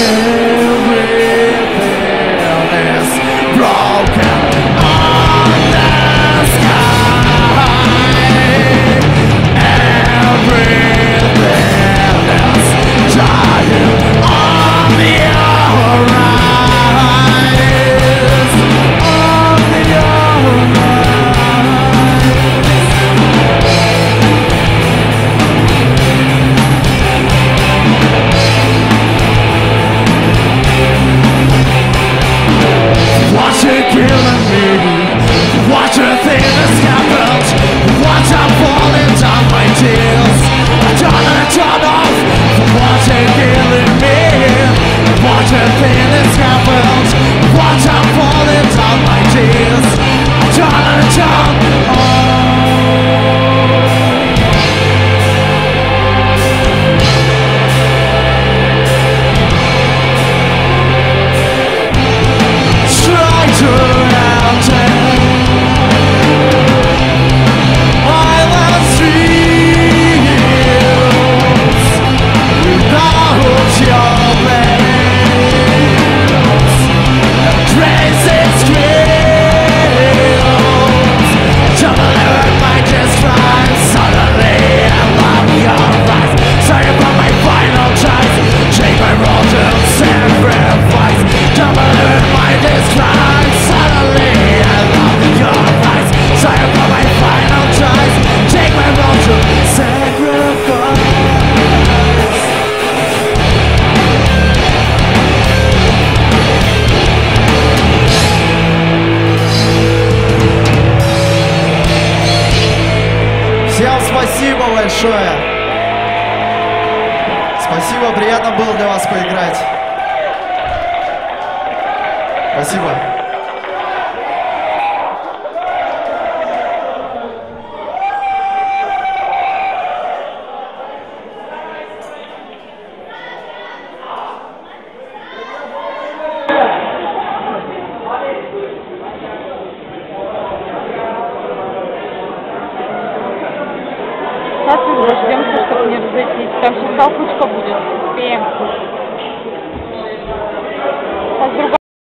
Amém. return Всем спасибо большое. Спасибо, приятно было для вас поиграть. Спасибо. машину, дождемся, чтобы не разойтись. Там сейчас толкучка будет. Успеем.